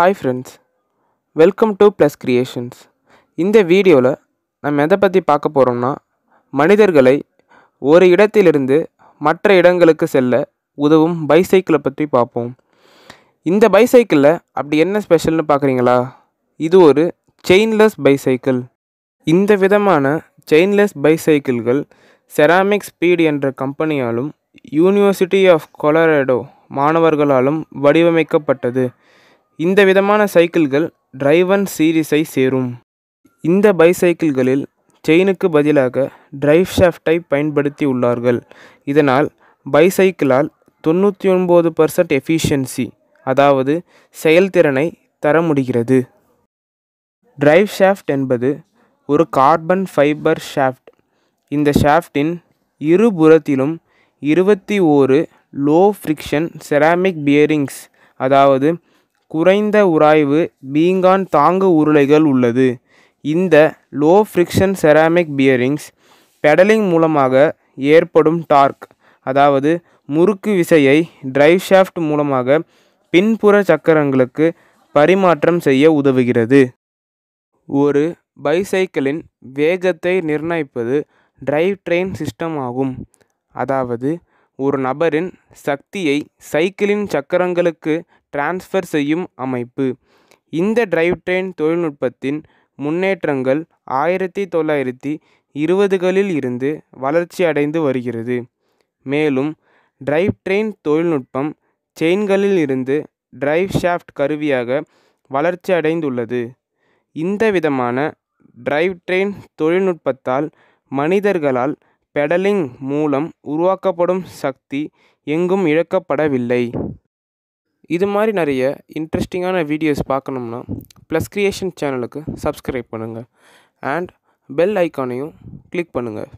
Hi friends welcome to plus creations இந்த வீடியோவில் நம்ம எதை பற்றி பார்க்க போகிறோம்னா மனிதர்களை ஒரு இடத்திலிருந்து மற்ற இடங்களுக்கு செல்ல உதவும் பைசைக்கிளை பற்றி பார்ப்போம். இந்த பைசைக்கிளில் அப்படி என்ன ஸ்பெஷல்னு பார்க்குறீங்களா? இது ஒரு செயின்லெஸ் பைசைக்கிள் இந்த விதமான செயின்லெஸ் பைசைக்கிள்கள் செராமிக் ஸ்பீட் என்ற கம்பெனியாலும் யூனிவர்சிட்டி ஆஃப் கொலராடோ மாணவர்களாலும் வடிவமைக்கப்பட்டது. இந்த விதமான சைக்கிள்கள் டிரைவன் சீரிஸை சேரும். இந்த பைசைக்கிள்களில் செயினுக்கு பதிலாக டிரைவ் ஷாஃப்டை பயன்படுத்தி உள்ளார்கள். இதனால் பைசைக்கிளால் தொண்ணூற்றி ஒன்பது பர்சன்ட் எஃபிஷியன்சி அதாவது செயல்திறனை தர முடிகிறது. டிரைவ் ஷாஃப்ட் என்பது ஒரு கார்பன் ஃபைபர் ஷாஃப்ட். இந்த ஷாஃப்டின் இருபுறத்திலும் இருபத்தி ஓரு லோ ஃப்ரிக்ஷன் செராமிக் பியரிங்ஸ் அதாவது குறைந்த உராய்வு பீங்கான் தாங்கு உருளைகள் உள்ளது. இந்த low friction ceramic bearings pedalling மூலமாக ஏற்படும் டார்க் அதாவது முறுக்கு விசையை டிரைவ் ஷாஃப்ட் மூலமாக பின்புற சக்கரங்களுக்கு பரிமாற்றம் செய்ய உதவுகிறது. ஒரு பைசைக்கிளின் வேகத்தை நிர்ணயிப்பது டிரைவ் ட்ரெயின் சிஸ்டம் ஆகும். அதாவது ஒரு நபரின் சக்தியை சைக்கிளின் சக்கரங்களுக்கு டிரான்ஸ்ஃபர் செய்யும் அமைப்பு. இந்த டிரைவ் ட்ரெயின் தொழில்நுட்பத்தின் முன்னேற்றங்கள் ஆயிரத்தி தொள்ளாயிரத்தி இருபதுகளில் இருந்து வளர்ச்சி அடைந்து வருகிறது. மேலும் டிரைவ் ட்ரெயின் தொழில்நுட்பம் செயின்களில் இருந்து டிரைவ் ஷாஃப்ட் கருவியாக வளர்ச்சி அடைந்துள்ளது இந்த விதமான டிரைவ் ட்ரெயின் தொழில்நுட்பத்தால் மனிதர்களால் பெடலிங் மூலம் உருவாக்கப்படும் சக்தி எங்கும் இழக்கப்படவில்லை. இது மாதிரி நிறைய இன்ட்ரெஸ்டிங்கான வீடியோஸ் பார்க்கணும்னா ப்ளஸ் க்ரியேஷன் சேனலுக்கு சப்ஸ்கிரைப் பண்ணுங்கள் அண்ட் பெல் ஐக்கானையும் கிளிக் பண்ணுங்கள்